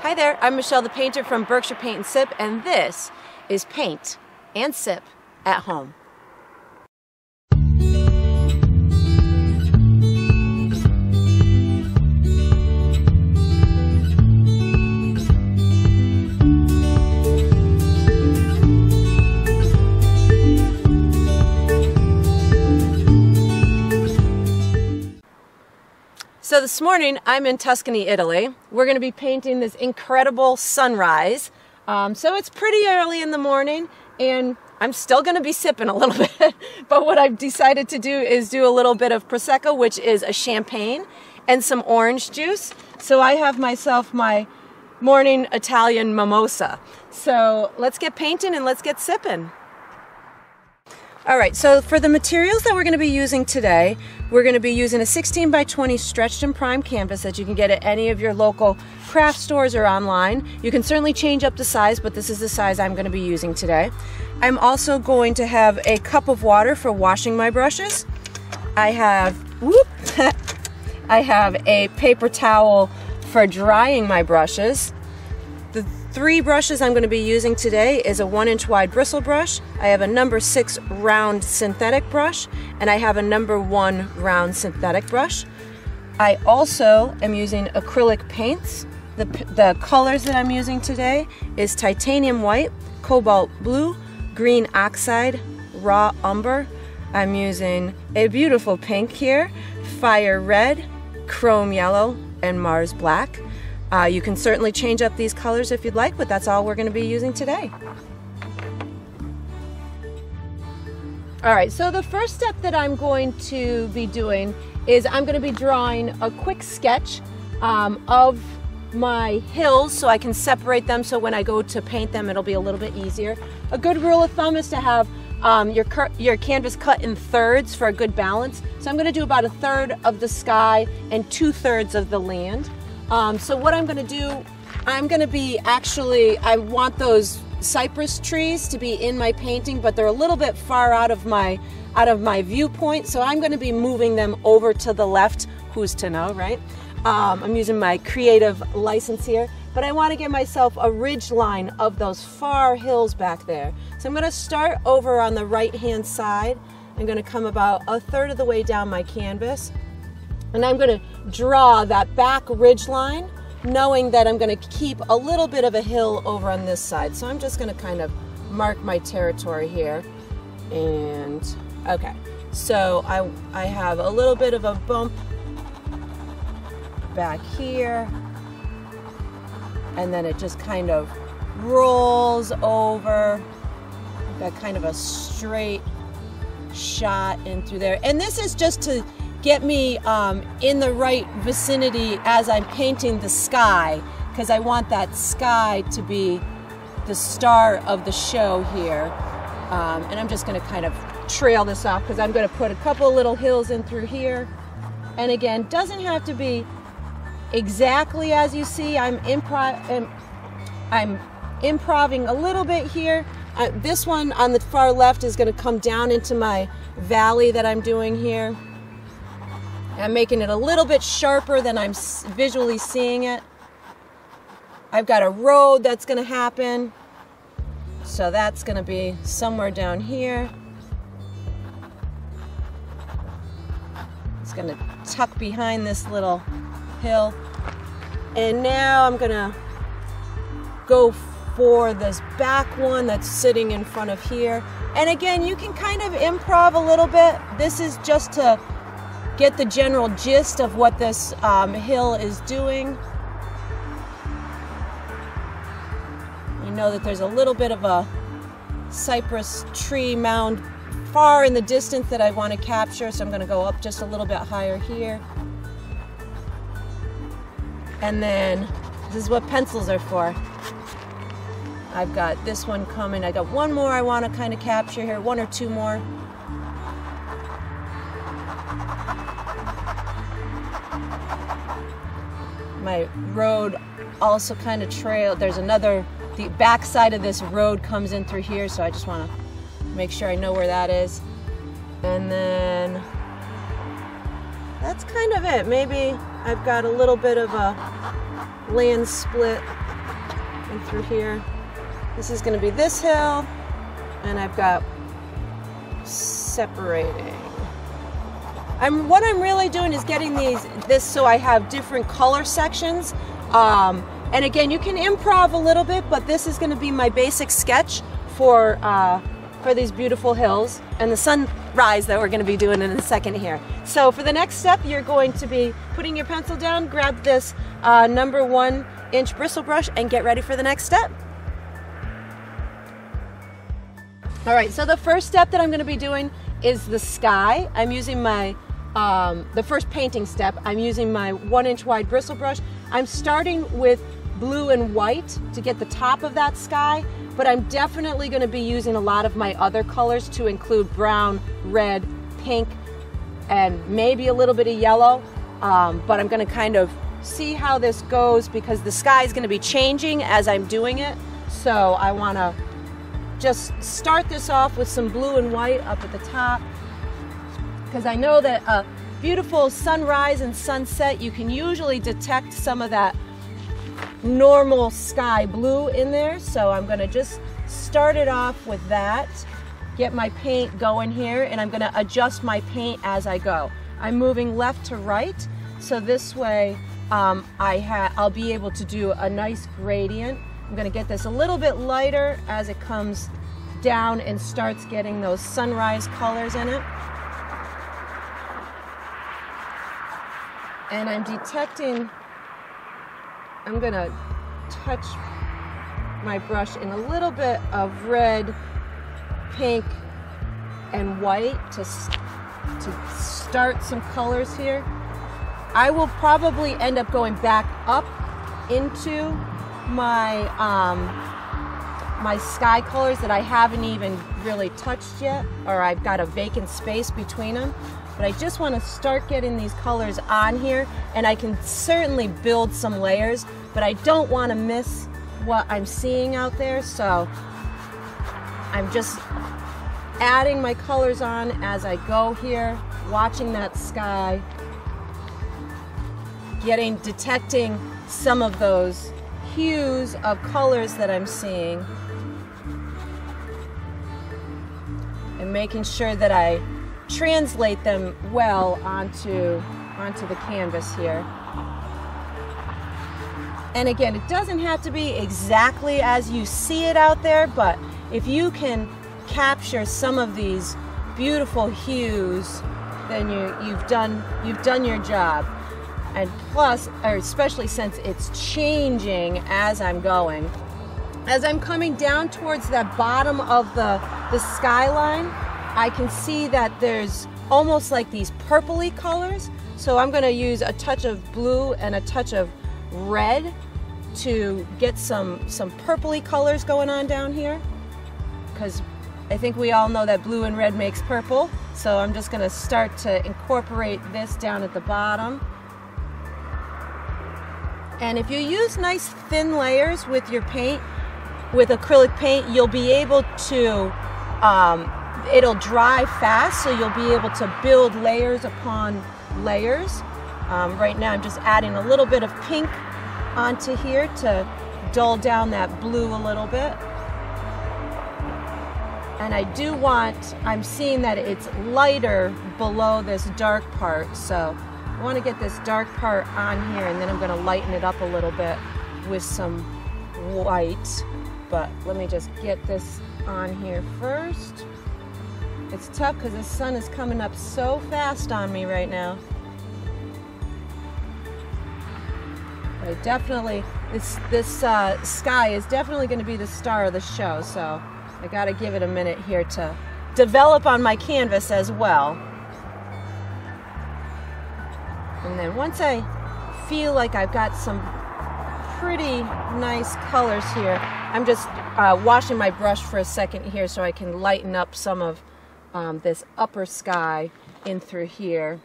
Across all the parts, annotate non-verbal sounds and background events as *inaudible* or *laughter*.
Hi there, I'm Michelle the Painter from Berkshire Paint and Sip, and this is Paint and Sip at Home. So this morning I'm in Tuscany, Italy. We're going to be painting this incredible sunrise. Um, so it's pretty early in the morning and I'm still going to be sipping a little *laughs* bit. but what I've decided to do is do a little bit of Prosecco, which is a champagne, and some orange juice. So I have myself my morning Italian mimosa. So let's get painting and let's get sipping. All right, so for the materials that we're going to be using today, we're going to be using a 16 by 20 stretched and prime canvas that you can get at any of your local craft stores or online. You can certainly change up the size, but this is the size I'm going to be using today. I'm also going to have a cup of water for washing my brushes. I have, whoop, *laughs* I have a paper towel for drying my brushes. Three brushes I'm going to be using today is a one inch wide bristle brush, I have a number six round synthetic brush, and I have a number one round synthetic brush. I also am using acrylic paints. The, the colors that I'm using today is titanium white, cobalt blue, green oxide, raw umber. I'm using a beautiful pink here, fire red, chrome yellow, and Mars black. Uh, you can certainly change up these colors if you'd like, but that's all we're going to be using today. All right, so the first step that I'm going to be doing is I'm going to be drawing a quick sketch um, of my hills so I can separate them so when I go to paint them it'll be a little bit easier. A good rule of thumb is to have um, your, your canvas cut in thirds for a good balance. So I'm going to do about a third of the sky and two thirds of the land. Um, so what I'm going to do, I'm going to be actually, I want those cypress trees to be in my painting, but they're a little bit far out of my out of my viewpoint. So I'm going to be moving them over to the left. Who's to know, right? Um, I'm using my creative license here, but I want to give myself a ridge line of those far hills back there. So I'm going to start over on the right hand side. I'm going to come about a third of the way down my canvas. And I'm going to draw that back ridge line knowing that I'm going to keep a little bit of a hill over on this side. So I'm just going to kind of mark my territory here. And okay, so I, I have a little bit of a bump back here. And then it just kind of rolls over. Got kind of a straight shot in through there. And this is just to get me um, in the right vicinity as I'm painting the sky because I want that sky to be the star of the show here. Um, and I'm just going to kind of trail this off because I'm going to put a couple little hills in through here. And again, doesn't have to be exactly as you see. I'm improv. I'm improving a little bit here. Uh, this one on the far left is going to come down into my valley that I'm doing here. I'm making it a little bit sharper than I'm visually seeing it. I've got a road that's going to happen. So that's going to be somewhere down here. It's going to tuck behind this little hill. And now I'm going to go for this back one that's sitting in front of here. And again, you can kind of improv a little bit. This is just to get the general gist of what this um, hill is doing. You know that there's a little bit of a cypress tree mound far in the distance that I want to capture, so I'm going to go up just a little bit higher here. And then this is what pencils are for. I've got this one coming. I got one more I want to kind of capture here, one or two more. My road also kind of trail. There's another, the back side of this road comes in through here, so I just want to make sure I know where that is. And then that's kind of it. Maybe I've got a little bit of a land split and through here. This is gonna be this hill, and I've got separating. I'm what I'm really doing is getting these this so I have different color sections. Um, and again, you can improv a little bit, but this is going to be my basic sketch for uh, for these beautiful hills and the sunrise that we're going to be doing in a second here. So for the next step, you're going to be putting your pencil down, grab this uh, number one inch bristle brush, and get ready for the next step. All right, so the first step that I'm going to be doing is the sky. I'm using my um, the first painting step, I'm using my one inch wide bristle brush. I'm starting with blue and white to get the top of that sky, but I'm definitely gonna be using a lot of my other colors to include brown, red, pink, and maybe a little bit of yellow. Um, but I'm gonna kind of see how this goes because the sky is gonna be changing as I'm doing it. So I wanna just start this off with some blue and white up at the top because I know that a beautiful sunrise and sunset, you can usually detect some of that normal sky blue in there. So I'm gonna just start it off with that, get my paint going here, and I'm gonna adjust my paint as I go. I'm moving left to right, so this way um, I I'll be able to do a nice gradient. I'm gonna get this a little bit lighter as it comes down and starts getting those sunrise colors in it. And I'm detecting, I'm gonna touch my brush in a little bit of red, pink, and white to, to start some colors here. I will probably end up going back up into my um, my sky colors that I haven't even really touched yet, or I've got a vacant space between them but I just want to start getting these colors on here and I can certainly build some layers, but I don't want to miss what I'm seeing out there. So I'm just adding my colors on as I go here, watching that sky, getting, detecting some of those hues of colors that I'm seeing and making sure that I translate them well onto, onto the canvas here. And again, it doesn't have to be exactly as you see it out there, but if you can capture some of these beautiful hues, then you, you've, done, you've done your job. And plus, or especially since it's changing as I'm going, as I'm coming down towards that bottom of the, the skyline, I can see that there's almost like these purpley colors. So I'm gonna use a touch of blue and a touch of red to get some, some purpley colors going on down here. Because I think we all know that blue and red makes purple. So I'm just gonna start to incorporate this down at the bottom. And if you use nice thin layers with your paint, with acrylic paint, you'll be able to um, it'll dry fast, so you'll be able to build layers upon layers. Um, right now I'm just adding a little bit of pink onto here to dull down that blue a little bit. And I do want, I'm seeing that it's lighter below this dark part, so I want to get this dark part on here and then I'm going to lighten it up a little bit with some white. But let me just get this on here first. It's tough because the sun is coming up so fast on me right now. But definitely, this, this uh, sky is definitely going to be the star of the show, so I got to give it a minute here to develop on my canvas as well. And then once I feel like I've got some pretty nice colors here, I'm just uh, washing my brush for a second here so I can lighten up some of um, this upper sky in through here.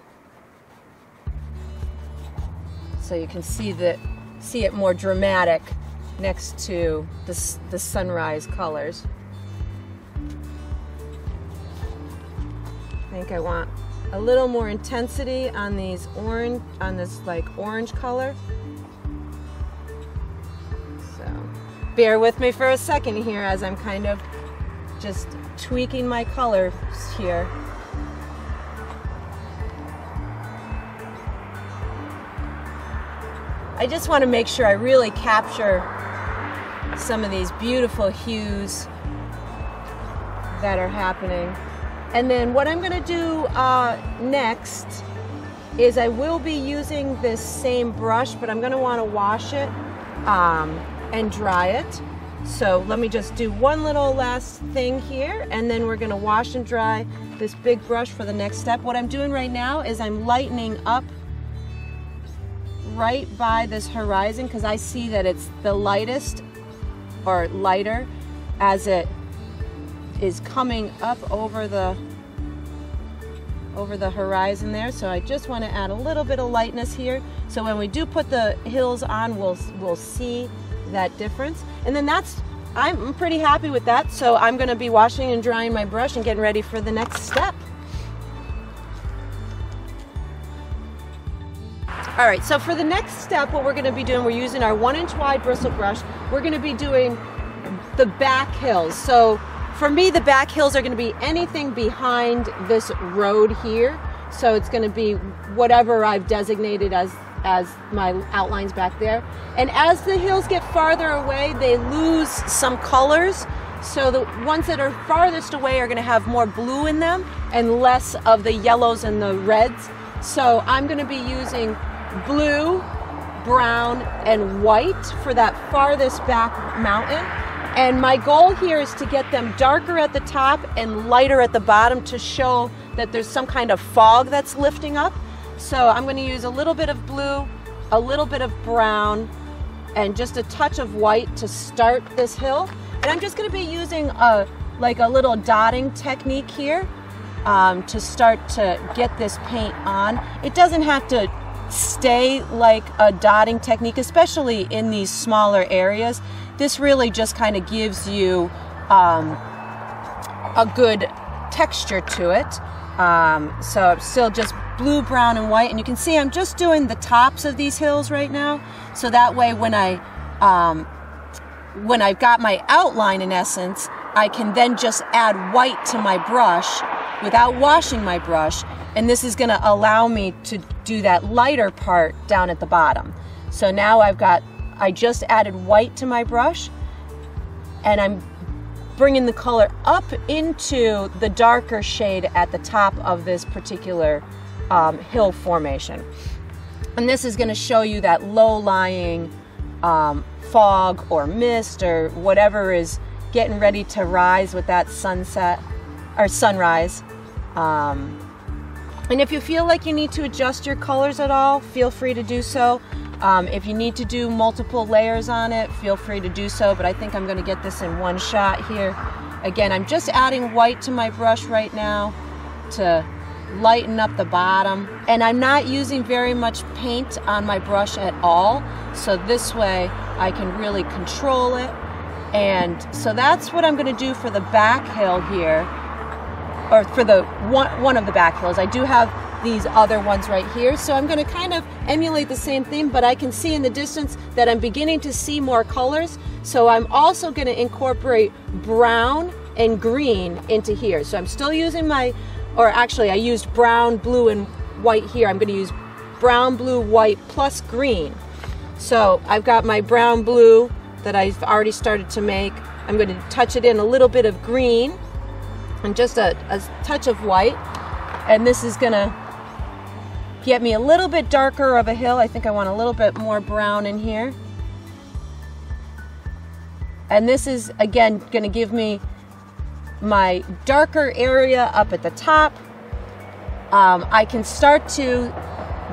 So you can see that see it more dramatic next to the, the sunrise colors. I think I want a little more intensity on these orange, on this like orange color. So bear with me for a second here as I'm kind of just tweaking my colors here. I just want to make sure I really capture some of these beautiful hues that are happening. And then what I'm going to do uh, next is I will be using this same brush, but I'm going to want to wash it um, and dry it. So let me just do one little last thing here, and then we're going to wash and dry this big brush for the next step. What I'm doing right now is I'm lightening up right by this horizon because I see that it's the lightest or lighter as it is coming up over the over the horizon there so I just want to add a little bit of lightness here so when we do put the hills on we'll we'll see that difference. And then that's I'm pretty happy with that. So I'm going to be washing and drying my brush and getting ready for the next step. All right so for the next step what we're going to be doing we're using our one inch wide bristle brush. We're going to be doing the back hills. So for me, the back hills are going to be anything behind this road here. So it's going to be whatever I've designated as as my outlines back there. And as the hills get farther away, they lose some colors. So the ones that are farthest away are going to have more blue in them and less of the yellows and the reds. So I'm going to be using blue, brown, and white for that farthest back mountain. And my goal here is to get them darker at the top and lighter at the bottom to show that there's some kind of fog that's lifting up. So I'm going to use a little bit of blue, a little bit of brown, and just a touch of white to start this hill. And I'm just going to be using a like a little dotting technique here um, to start to get this paint on. It doesn't have to stay like a dotting technique, especially in these smaller areas. This really just kind of gives you um, a good texture to it. Um, so still just blue, brown, and white. And you can see I'm just doing the tops of these hills right now. So that way when I um, when I've got my outline in essence, I can then just add white to my brush without washing my brush. And this is gonna allow me to do that lighter part down at the bottom. So now I've got I just added white to my brush and I'm bringing the color up into the darker shade at the top of this particular um, hill formation. And this is going to show you that low-lying um, fog or mist or whatever is getting ready to rise with that sunset or sunrise. Um, and if you feel like you need to adjust your colors at all, feel free to do so. Um, if you need to do multiple layers on it, feel free to do so, but I think I'm gonna get this in one shot here. Again, I'm just adding white to my brush right now to lighten up the bottom. And I'm not using very much paint on my brush at all, so this way I can really control it. And so that's what I'm gonna do for the back hill here, or for the one, one of the back hills. I do have these other ones right here. So I'm gonna kind of emulate the same theme, but I can see in the distance that I'm beginning to see more colors. So I'm also gonna incorporate brown and green into here. So I'm still using my, or actually I used brown, blue, and white here. I'm gonna use brown, blue, white, plus green. So I've got my brown, blue that I've already started to make. I'm gonna touch it in a little bit of green and just a, a touch of white. And this is gonna get me a little bit darker of a hill. I think I want a little bit more brown in here. And this is, again, going to give me my darker area up at the top. Um, I can start to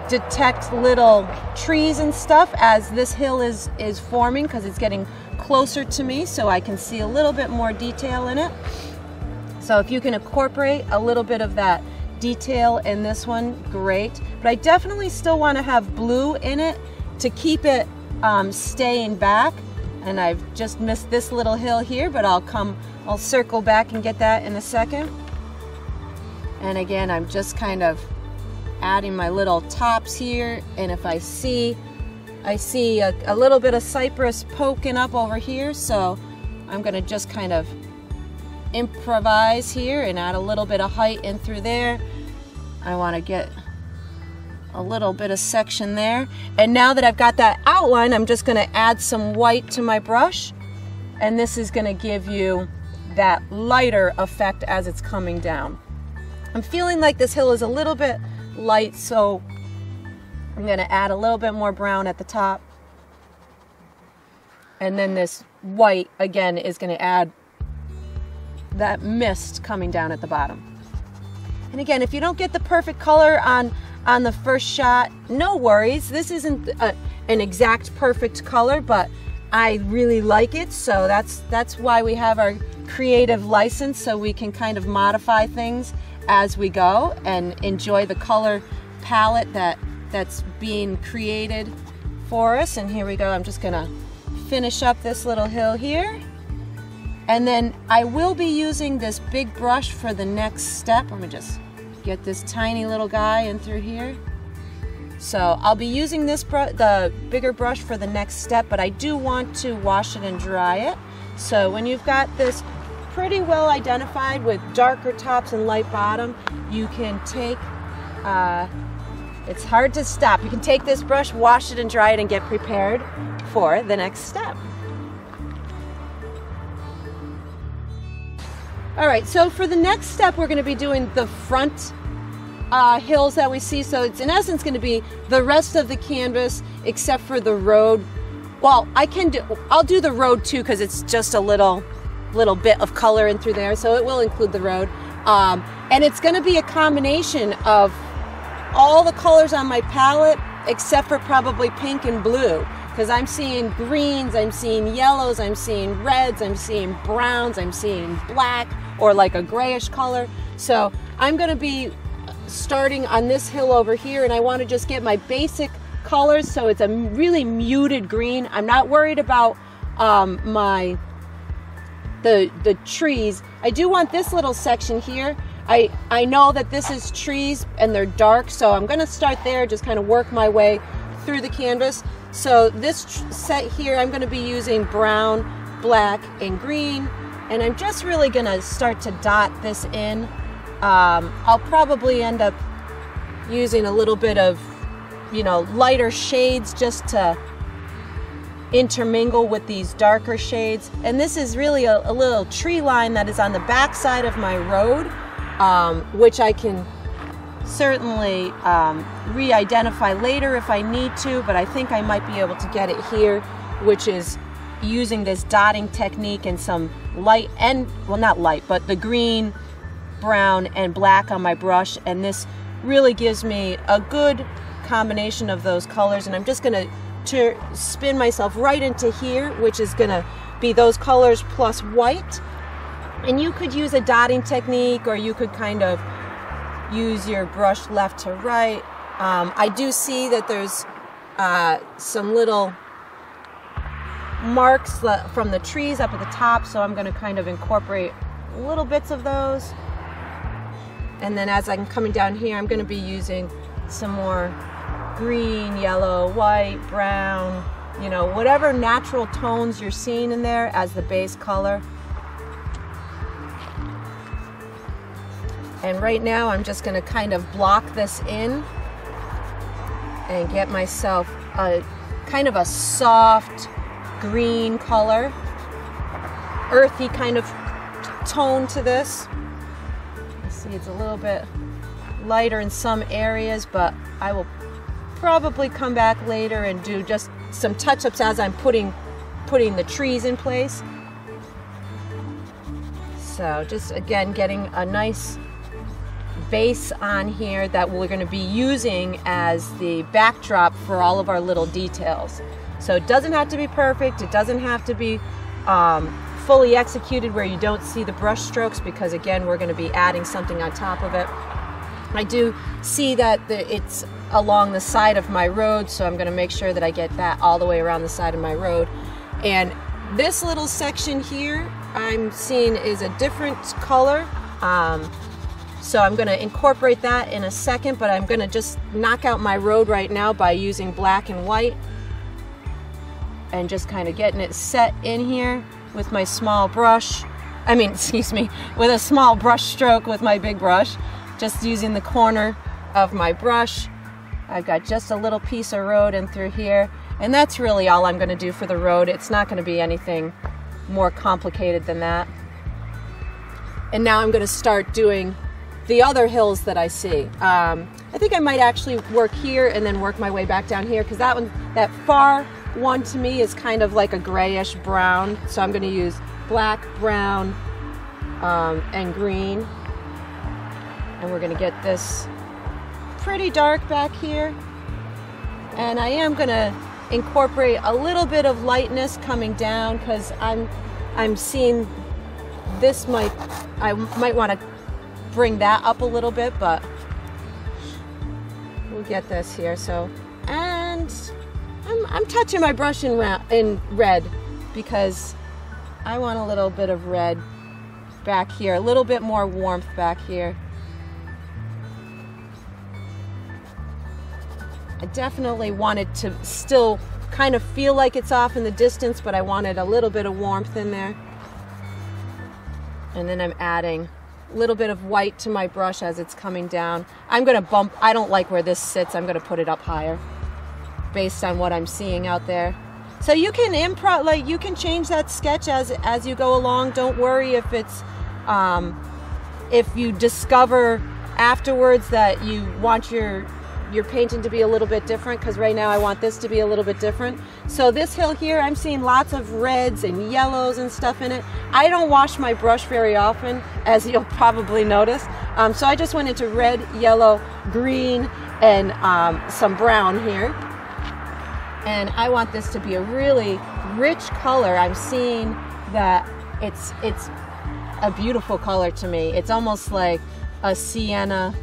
detect little trees and stuff as this hill is, is forming because it's getting closer to me so I can see a little bit more detail in it. So if you can incorporate a little bit of that detail in this one, great. But I definitely still want to have blue in it to keep it um, staying back. And I've just missed this little hill here, but I'll come, I'll circle back and get that in a second. And again, I'm just kind of adding my little tops here. And if I see I see a, a little bit of cypress poking up over here, so I'm gonna just kind of improvise here and add a little bit of height in through there. I wanna get a little bit of section there. And now that I've got that outline, I'm just gonna add some white to my brush. And this is gonna give you that lighter effect as it's coming down. I'm feeling like this hill is a little bit light, so I'm gonna add a little bit more brown at the top. And then this white, again, is gonna add that mist coming down at the bottom. And again, if you don't get the perfect color on, on the first shot, no worries. This isn't a, an exact perfect color, but I really like it. So that's, that's why we have our creative license so we can kind of modify things as we go and enjoy the color palette that that's being created for us. And here we go. I'm just gonna finish up this little hill here. And then I will be using this big brush for the next step. Let me just get this tiny little guy in through here. So I'll be using this the bigger brush for the next step, but I do want to wash it and dry it. So when you've got this pretty well identified with darker tops and light bottom, you can take, uh, it's hard to stop. You can take this brush, wash it and dry it and get prepared for the next step. All right, so for the next step, we're gonna be doing the front uh, hills that we see. So it's in essence gonna be the rest of the canvas except for the road. Well, I can do, I'll do the road too because it's just a little, little bit of color in through there. So it will include the road. Um, and it's gonna be a combination of all the colors on my palette except for probably pink and blue because I'm seeing greens, I'm seeing yellows, I'm seeing reds, I'm seeing browns, I'm seeing black, or like a grayish color. So I'm gonna be starting on this hill over here and I wanna just get my basic colors so it's a really muted green. I'm not worried about um, my the the trees. I do want this little section here. I, I know that this is trees and they're dark, so I'm gonna start there, just kind of work my way through the canvas. So this set here, I'm gonna be using brown, black, and green and I'm just really gonna start to dot this in. Um, I'll probably end up using a little bit of, you know, lighter shades just to intermingle with these darker shades. And this is really a, a little tree line that is on the back side of my road, um, which I can certainly um, re-identify later if I need to, but I think I might be able to get it here, which is using this dotting technique and some light and well not light but the green brown and black on my brush and this really gives me a good combination of those colors. And I'm just gonna to spin myself right into here which is gonna be those colors plus white. And you could use a dotting technique or you could kind of use your brush left to right. Um, I do see that there's uh, some little marks from the trees up at the top, so I'm going to kind of incorporate little bits of those. And then as I'm coming down here, I'm going to be using some more green, yellow, white, brown, you know, whatever natural tones you're seeing in there as the base color. And right now I'm just going to kind of block this in and get myself a kind of a soft green color, earthy kind of tone to this. See it's a little bit lighter in some areas, but I will probably come back later and do just some touch-ups as I'm putting putting the trees in place. So just again getting a nice base on here that we're going to be using as the backdrop for all of our little details. So it doesn't have to be perfect. It doesn't have to be um, fully executed where you don't see the brush strokes because again, we're going to be adding something on top of it. I do see that the, it's along the side of my road, so I'm going to make sure that I get that all the way around the side of my road. And this little section here I'm seeing is a different color. Um, so I'm going to incorporate that in a second, but I'm going to just knock out my road right now by using black and white and just kind of getting it set in here with my small brush. I mean, *laughs* excuse me, with a small brush stroke with my big brush. Just using the corner of my brush. I've got just a little piece of road in through here. And that's really all I'm gonna do for the road. It's not gonna be anything more complicated than that. And now I'm gonna start doing the other hills that I see. Um, I think I might actually work here and then work my way back down here because that one, that far one to me is kind of like a grayish brown. So I'm going to use black, brown, um, and green. And we're going to get this pretty dark back here. And I am going to incorporate a little bit of lightness coming down because I'm I'm seeing this might I might want to bring that up a little bit, but we'll get this here. So, I'm, I'm touching my brush in, in red because I want a little bit of red back here, a little bit more warmth back here. I definitely wanted to still kind of feel like it's off in the distance, but I wanted a little bit of warmth in there. And then I'm adding a little bit of white to my brush as it's coming down. I'm going to bump, I don't like where this sits. I'm going to put it up higher based on what I'm seeing out there. So you can improv, like you can change that sketch as, as you go along. Don't worry if it's, um, if you discover afterwards that you want your your painting to be a little bit different because right now I want this to be a little bit different. So this hill here, I'm seeing lots of reds and yellows and stuff in it. I don't wash my brush very often, as you'll *laughs* probably notice. Um, so I just went into red, yellow, green, and um, some brown here. And I want this to be a really rich color. I'm seeing that it's, it's a beautiful color to me. It's almost like a sienna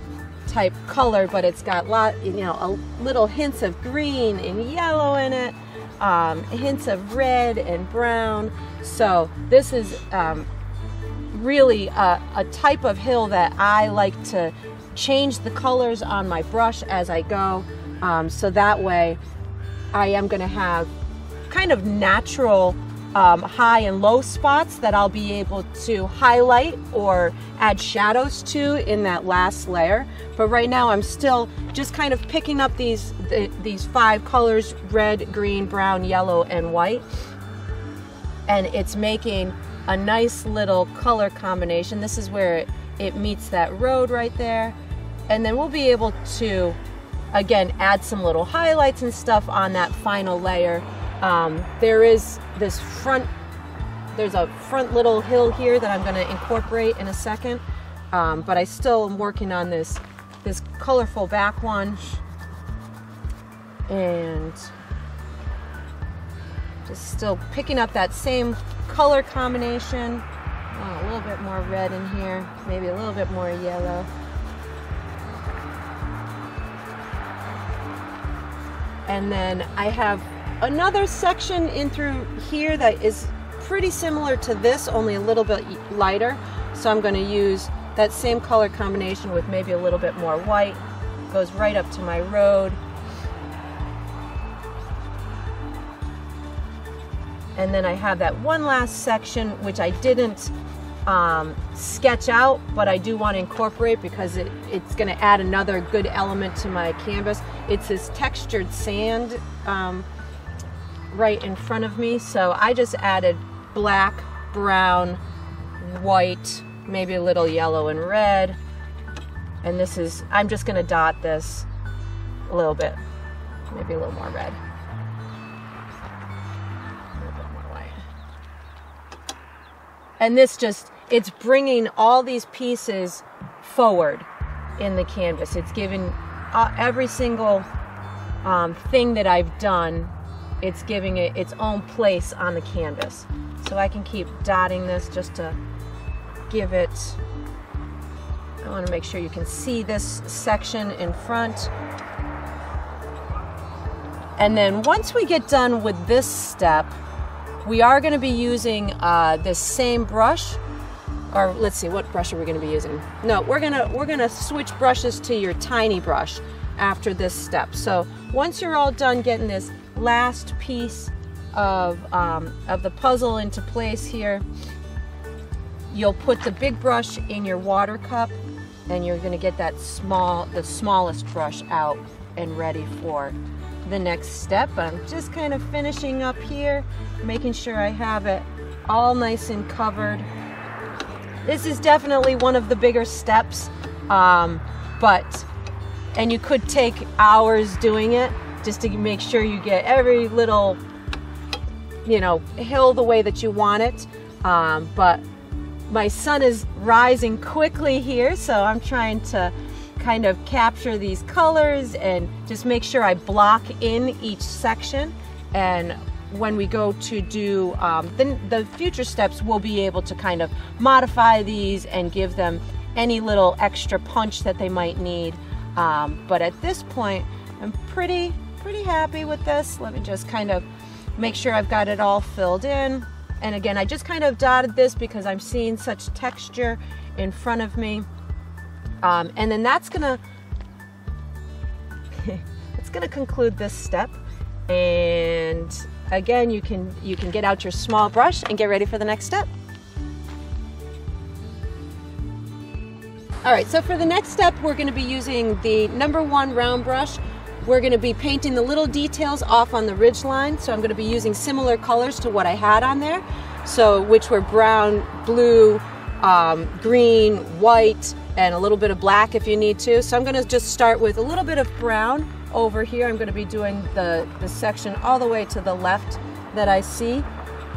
type color, but it's got a lot, you know, a little hints of green and yellow in it, um, hints of red and brown. So this is um, really a, a type of hill that I like to change the colors on my brush as I go. Um, so that way I am going to have kind of natural um, high and low spots that I'll be able to highlight or add shadows to in that last layer. But right now I'm still just kind of picking up these, the, these five colors, red, green, brown, yellow, and white. And it's making a nice little color combination. This is where it, it meets that road right there. And then we'll be able to, again, add some little highlights and stuff on that final layer um, there is this front, there's a front little hill here that I'm going to incorporate in a second, um, but I still am working on this, this colorful back one. And just still picking up that same color combination. Oh, a little bit more red in here, maybe a little bit more yellow. And then I have another section in through here that is pretty similar to this, only a little bit lighter. So I'm going to use that same color combination with maybe a little bit more white. Goes right up to my road. And then I have that one last section, which I didn't um, sketch out, but I do want to incorporate because it, it's going to add another good element to my canvas. It's this textured sand um, right in front of me. So I just added black, brown, white, maybe a little yellow and red. And this is, I'm just gonna dot this a little bit, maybe a little more red. And this just, it's bringing all these pieces forward in the canvas. It's giving uh, every single um, thing that I've done it's giving it its own place on the canvas. So I can keep dotting this just to give it, I want to make sure you can see this section in front. And then once we get done with this step, we are going to be using uh, this same brush or let's see what brush are we going to be using no we're gonna we're gonna switch brushes to your tiny brush after this step so once you're all done getting this last piece of, um, of the puzzle into place here. You'll put the big brush in your water cup and you're gonna get that small, the smallest brush out and ready for the next step. I'm just kind of finishing up here, making sure I have it all nice and covered. This is definitely one of the bigger steps, um, but, and you could take hours doing it just to make sure you get every little, you know, hill the way that you want it. Um, but my sun is rising quickly here, so I'm trying to kind of capture these colors and just make sure I block in each section. And when we go to do um, the, the future steps, we'll be able to kind of modify these and give them any little extra punch that they might need. Um, but at this point, I'm pretty, pretty happy with this. Let me just kind of make sure I've got it all filled in. And again, I just kind of dotted this because I'm seeing such texture in front of me. Um, and then that's gonna, *laughs* it's gonna conclude this step. And again, you can, you can get out your small brush and get ready for the next step. All right, so for the next step, we're gonna be using the number one round brush. We're gonna be painting the little details off on the ridge line. So I'm gonna be using similar colors to what I had on there. So, which were brown, blue, um, green, white, and a little bit of black if you need to. So I'm gonna just start with a little bit of brown over here. I'm gonna be doing the, the section all the way to the left that I see.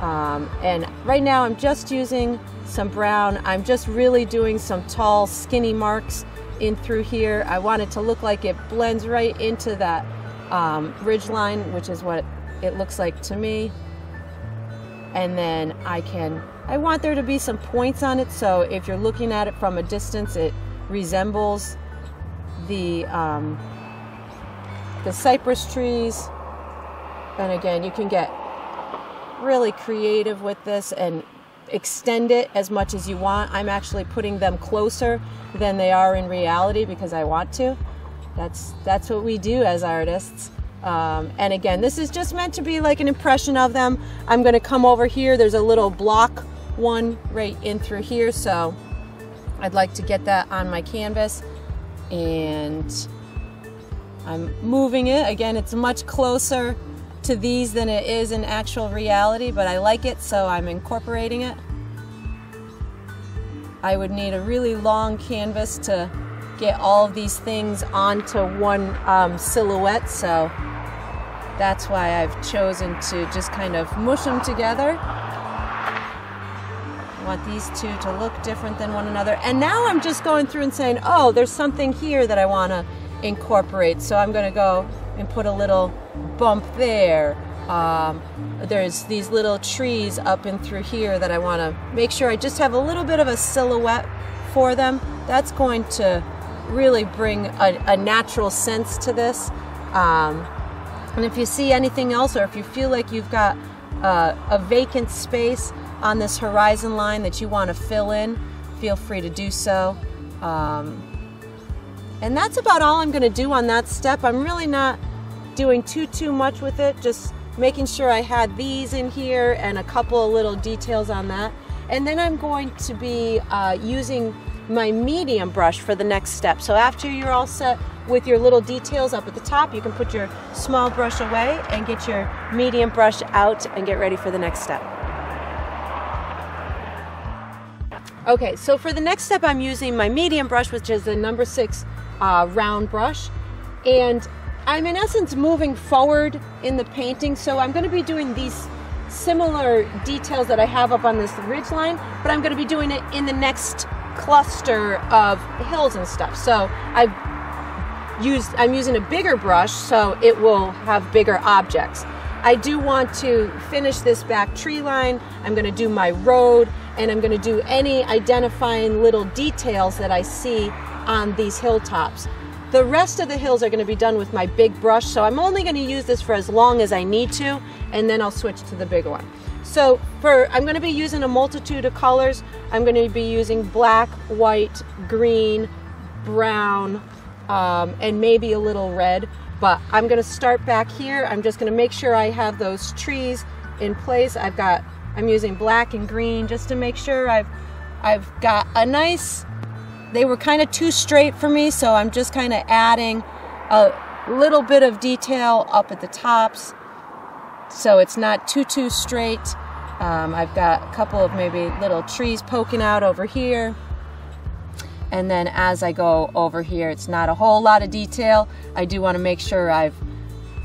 Um, and right now I'm just using some brown. I'm just really doing some tall, skinny marks in through here. I want it to look like it blends right into that um, ridge line, which is what it looks like to me. And then I can, I want there to be some points on it. So if you're looking at it from a distance, it resembles the, um, the cypress trees. And again, you can get really creative with this and extend it as much as you want. I'm actually putting them closer than they are in reality because I want to. That's that's what we do as artists. Um, and again, this is just meant to be like an impression of them. I'm going to come over here. There's a little block one right in through here, so I'd like to get that on my canvas. And I'm moving it. Again, it's much closer to these than it is in actual reality, but I like it, so I'm incorporating it. I would need a really long canvas to get all of these things onto one um, silhouette, so that's why I've chosen to just kind of mush them together. I want these two to look different than one another. And now I'm just going through and saying, oh, there's something here that I want to incorporate. So I'm going to go and put a little bump there. Um, there's these little trees up and through here that I want to make sure I just have a little bit of a silhouette for them. That's going to really bring a, a natural sense to this. Um, and if you see anything else or if you feel like you've got uh, a vacant space on this horizon line that you want to fill in, feel free to do so. Um, and that's about all I'm going to do on that step. I'm really not doing too, too much with it, just making sure I had these in here and a couple of little details on that. And then I'm going to be uh, using my medium brush for the next step. So after you're all set with your little details up at the top, you can put your small brush away and get your medium brush out and get ready for the next step. Okay, so for the next step, I'm using my medium brush, which is the number six uh, round brush. And I'm in essence moving forward in the painting, so I'm going to be doing these similar details that I have up on this ridge line, but I'm going to be doing it in the next cluster of hills and stuff. So I've used, I'm using a bigger brush so it will have bigger objects. I do want to finish this back tree line. I'm going to do my road and I'm going to do any identifying little details that I see on these hilltops. The rest of the hills are going to be done with my big brush, so I'm only going to use this for as long as I need to, and then I'll switch to the bigger one. So for I'm going to be using a multitude of colors. I'm going to be using black, white, green, brown, um, and maybe a little red. But I'm going to start back here. I'm just going to make sure I have those trees in place. I've got, I'm using black and green just to make sure I've, I've got a nice, they were kind of too straight for me, so I'm just kind of adding a little bit of detail up at the tops so it's not too, too straight. Um, I've got a couple of maybe little trees poking out over here. And then as I go over here, it's not a whole lot of detail. I do want to make sure I've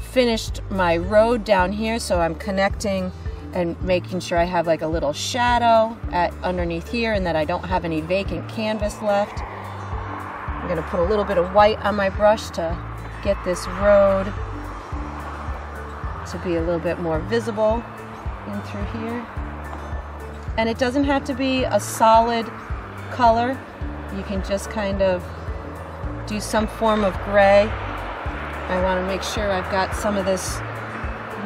finished my road down here so I'm connecting and making sure I have like a little shadow at underneath here and that I don't have any vacant canvas left. I'm to put a little bit of white on my brush to get this road to be a little bit more visible in through here. And it doesn't have to be a solid color. You can just kind of do some form of gray. I want to make sure I've got some of this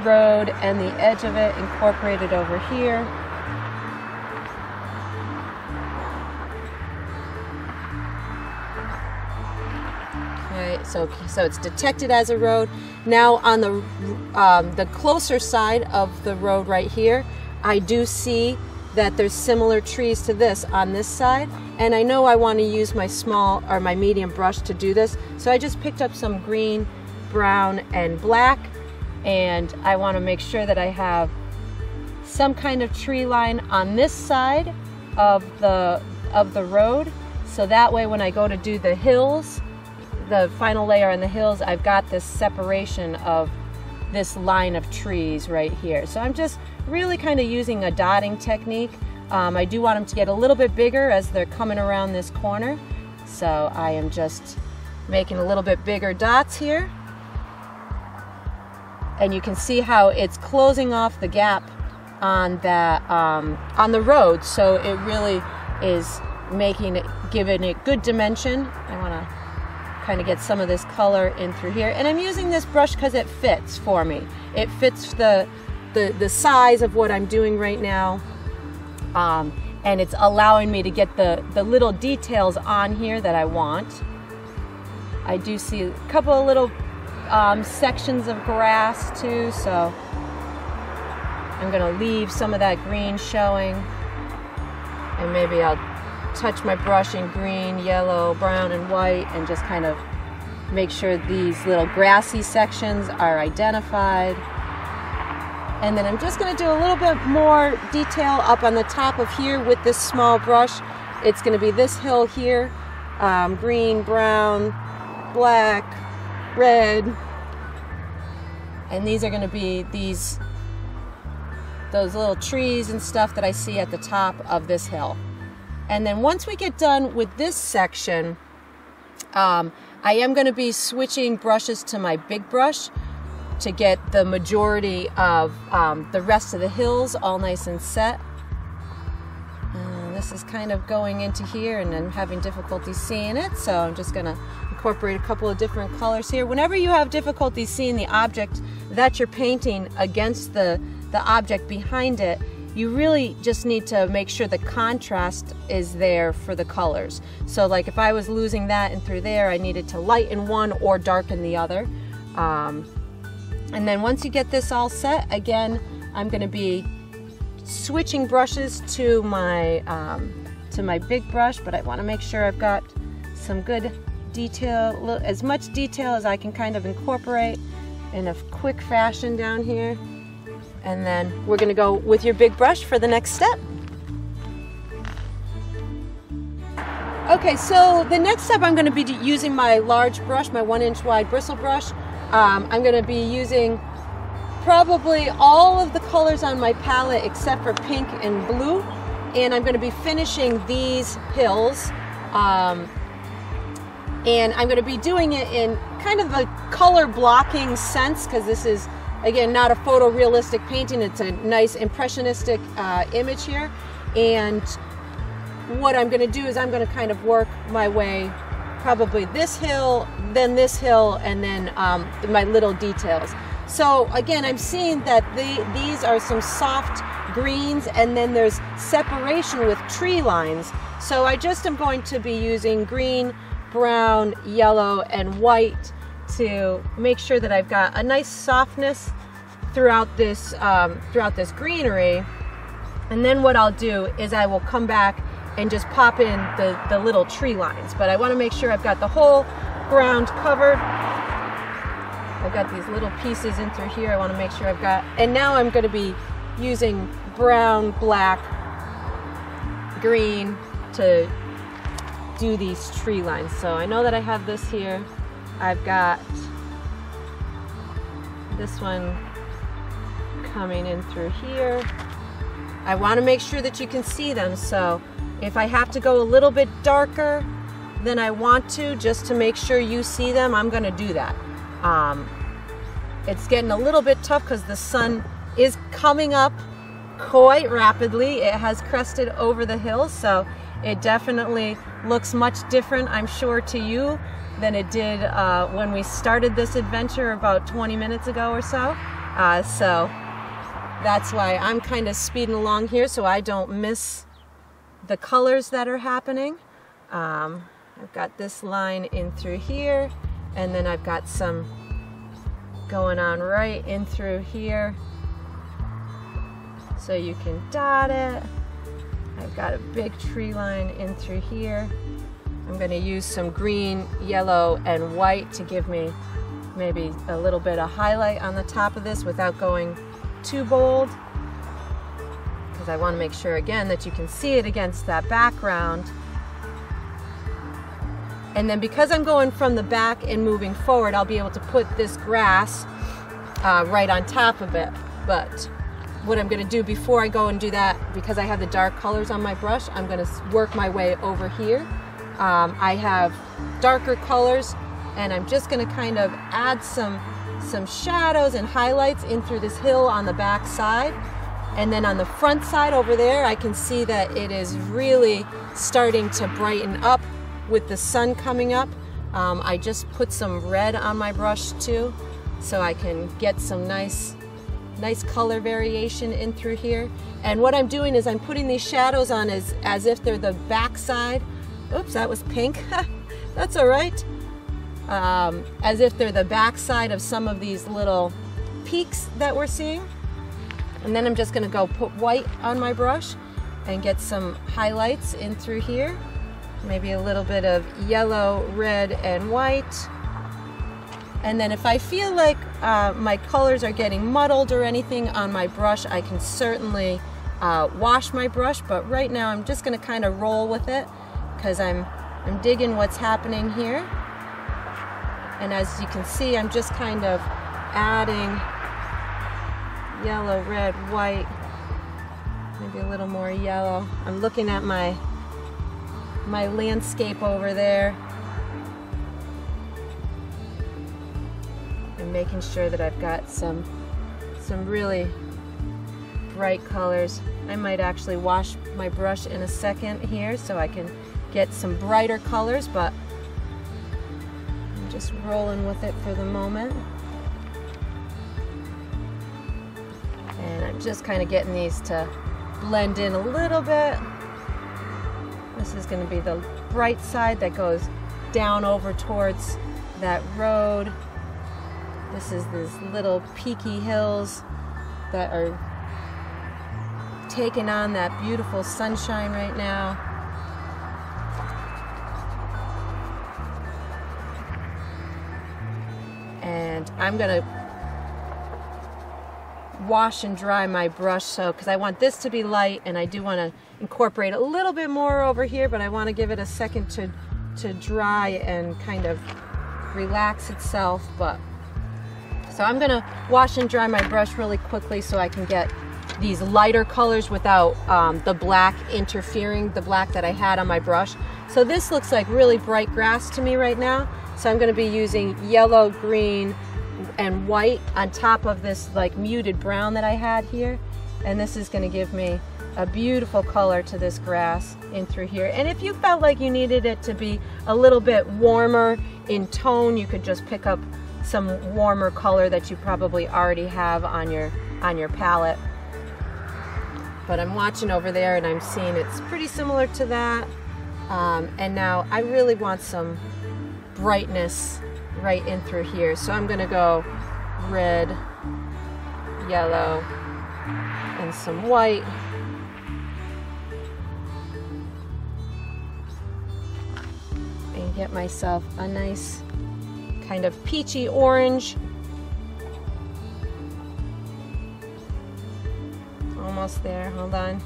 road and the edge of it incorporated over here. Okay, so so it's detected as a road. Now on the um, the closer side of the road right here, I do see that there's similar trees to this on this side and I know I want to use my small or my medium brush to do this so I just picked up some green brown and black and I want to make sure that I have some kind of tree line on this side of the of the road so that way when I go to do the hills the final layer on the hills I've got this separation of this line of trees right here so I'm just really kind of using a dotting technique. Um, I do want them to get a little bit bigger as they're coming around this corner. So I am just making a little bit bigger dots here. And you can see how it's closing off the gap on that um, on the road. So it really is making it, giving it good dimension. I want to kind of get some of this color in through here. And I'm using this brush because it fits for me. It fits the the, the size of what I'm doing right now. Um, and it's allowing me to get the, the little details on here that I want. I do see a couple of little um, sections of grass too, so I'm gonna leave some of that green showing. And maybe I'll touch my brush in green, yellow, brown, and white and just kind of make sure these little grassy sections are identified. And then I'm just going to do a little bit more detail up on the top of here with this small brush. It's going to be this hill here, um, green, brown, black, red. And these are going to be these, those little trees and stuff that I see at the top of this hill. And then once we get done with this section, um, I am going to be switching brushes to my big brush to get the majority of um, the rest of the hills all nice and set. And this is kind of going into here and I'm having difficulty seeing it, so I'm just gonna incorporate a couple of different colors here. Whenever you have difficulty seeing the object that you're painting against the, the object behind it, you really just need to make sure the contrast is there for the colors. So like if I was losing that and through there, I needed to lighten one or darken the other. Um, and then once you get this all set, again, I'm gonna be switching brushes to my, um, to my big brush, but I wanna make sure I've got some good detail, as much detail as I can kind of incorporate in a quick fashion down here. And then we're gonna go with your big brush for the next step. Okay, so the next step I'm gonna be using my large brush, my one inch wide bristle brush. Um, I'm going to be using probably all of the colors on my palette except for pink and blue. And I'm going to be finishing these hills. Um, and I'm going to be doing it in kind of a color blocking sense because this is, again, not a photorealistic painting. It's a nice impressionistic uh, image here. And what I'm going to do is I'm going to kind of work my way probably this hill, then this hill, and then um, my little details. So again, I'm seeing that the, these are some soft greens and then there's separation with tree lines. So I just am going to be using green, brown, yellow, and white to make sure that I've got a nice softness throughout this um, throughout this greenery. And then what I'll do is I will come back and just pop in the, the little tree lines. But I want to make sure I've got the whole ground covered. I've got these little pieces in through here. I want to make sure I've got, and now I'm going to be using brown, black, green to do these tree lines. So I know that I have this here. I've got this one coming in through here. I want to make sure that you can see them. So if I have to go a little bit darker than I want to, just to make sure you see them, I'm going to do that. Um, it's getting a little bit tough because the sun is coming up quite rapidly. It has crested over the hills, so it definitely looks much different, I'm sure, to you than it did uh, when we started this adventure about 20 minutes ago or so. Uh, so that's why I'm kind of speeding along here so I don't miss the colors that are happening. Um, I've got this line in through here and then I've got some going on right in through here so you can dot it. I've got a big tree line in through here. I'm going to use some green, yellow, and white to give me maybe a little bit of highlight on the top of this without going too bold because I want to make sure again that you can see it against that background. And then because I'm going from the back and moving forward, I'll be able to put this grass uh, right on top of it. But what I'm going to do before I go and do that, because I have the dark colors on my brush, I'm going to work my way over here. Um, I have darker colors and I'm just going to kind of add some some shadows and highlights in through this hill on the back side. And then on the front side over there, I can see that it is really starting to brighten up with the sun coming up. Um, I just put some red on my brush too, so I can get some nice, nice color variation in through here. And what I'm doing is I'm putting these shadows on as, as if they're the back side. Oops, that was pink. *laughs* That's all right. Um, as if they're the back side of some of these little peaks that we're seeing. And then I'm just gonna go put white on my brush and get some highlights in through here maybe a little bit of yellow, red, and white. And then if I feel like uh, my colors are getting muddled or anything on my brush, I can certainly uh, wash my brush, but right now I'm just gonna kind of roll with it because I'm, I'm digging what's happening here. And as you can see, I'm just kind of adding yellow, red, white, maybe a little more yellow. I'm looking at my my landscape over there. Making sure that I've got some, some really bright colors. I might actually wash my brush in a second here so I can get some brighter colors, but I'm just rolling with it for the moment. And I'm just kind of getting these to blend in a little bit. This is going to be the bright side that goes down over towards that road. This is these little peaky hills that are taking on that beautiful sunshine right now. And I'm going to wash and dry my brush so because I want this to be light and I do want to incorporate a little bit more over here but I want to give it a second to to dry and kind of relax itself but so I'm gonna wash and dry my brush really quickly so I can get these lighter colors without um, the black interfering the black that I had on my brush so this looks like really bright grass to me right now so I'm to be using yellow green and white on top of this like muted brown that I had here. And this is gonna give me a beautiful color to this grass in through here. And if you felt like you needed it to be a little bit warmer in tone, you could just pick up some warmer color that you probably already have on your on your palette. But I'm watching over there and I'm seeing it's pretty similar to that. Um, and now I really want some brightness right in through here. So I'm to go red, yellow, and some white. And get myself a nice kind of peachy orange. Almost there, hold on.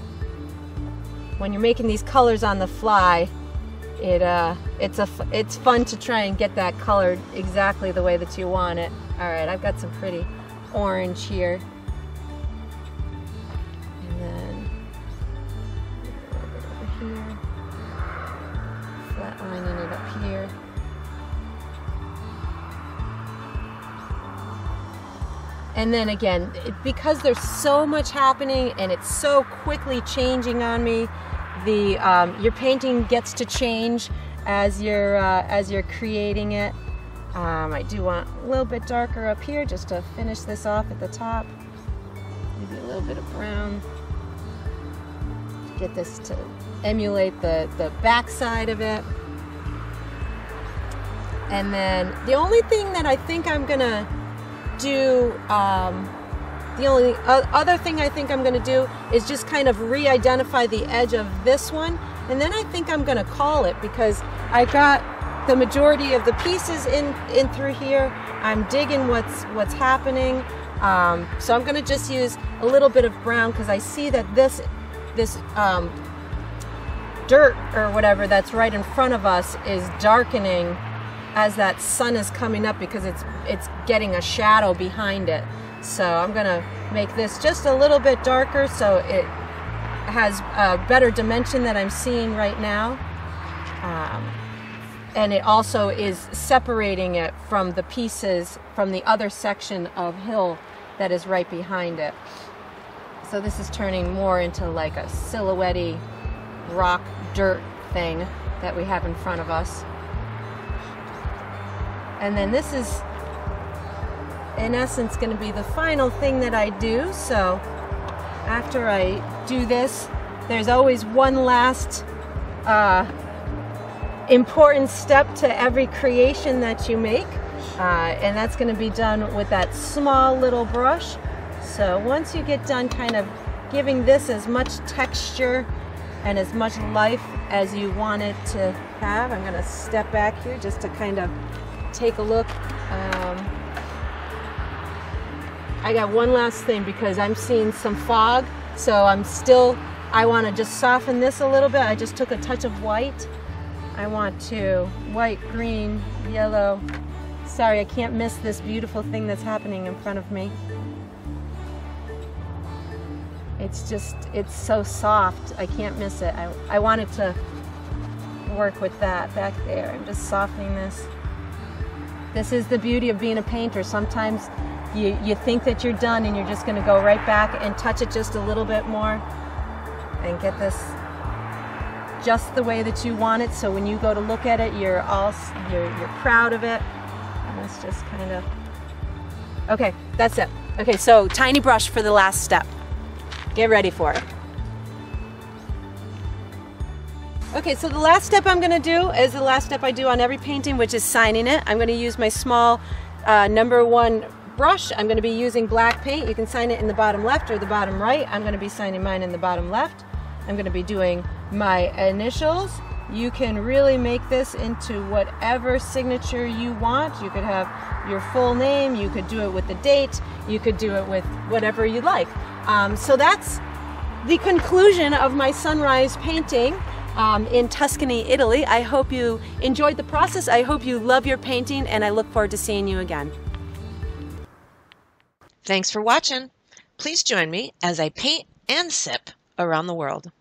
When you're making these colors on the fly, it uh, it's a it's fun to try and get that colored exactly the way that you want it. All right, I've got some pretty orange here. And then again, it, because there's so much happening and it's so quickly changing on me, the um, your painting gets to change as you're uh, as you're creating it. Um, I do want a little bit darker up here just to finish this off at the top. Maybe a little bit of brown. Get this to emulate the, the back side of it. And then the only thing that I think I'm gonna do, um, the only other thing I think I'm gonna do is just kind of re-identify the edge of this one. And then I think I'm gonna call it because I got the majority of the pieces in in through here. I'm digging what's what's happening. Um, so I'm gonna just use a little bit of brown because I see that this this um, dirt or whatever that's right in front of us is darkening as that sun is coming up because it's it's getting a shadow behind it. So I'm gonna make this just a little bit darker so it has a better dimension that I'm seeing right now. Um, and it also is separating it from the pieces from the other section of hill that is right behind it. So this is turning more into like a silhouette rock dirt thing that we have in front of us. And then this is in essence going to be the final thing that I do. So after I do this, there's always one last uh, important step to every creation that you make. Uh, and that's going to be done with that small little brush. So once you get done kind of giving this as much texture and as much life as you want it to have, I'm going to step back here just to kind of take a look. Um, I got one last thing because I'm seeing some fog, so I'm still, I want to just soften this a little bit. I just took a touch of white I want to white, green, yellow. Sorry, I can't miss this beautiful thing that's happening in front of me. It's just, it's so soft. I can't miss it. I, I wanted to work with that back there. I'm just softening this. This is the beauty of being a painter. Sometimes you, you think that you're done and you're just going to go right back and touch it just a little bit more and get this just the way that you want it. So when you go to look at it, you're all you're you're proud of it. And it's just kind of okay. That's it. Okay, so tiny brush for the last step. Get ready for it. Okay, so the last step I'm going to do is the last step I do on every painting, which is signing it. I'm going to use my small uh, number one brush. I'm going to be using black paint. You can sign it in the bottom left or the bottom right. I'm going to be signing mine in the bottom left. I'm going to be doing my initials. You can really make this into whatever signature you want. You could have your full name, you could do it with the date, you could do it with whatever you like. Um, so that's the conclusion of my sunrise painting. Um, in Tuscany, Italy. I hope you enjoyed the process. I hope you love your painting, and I look forward to seeing you again. Thanks for watching. Please join me as I paint and sip around the world.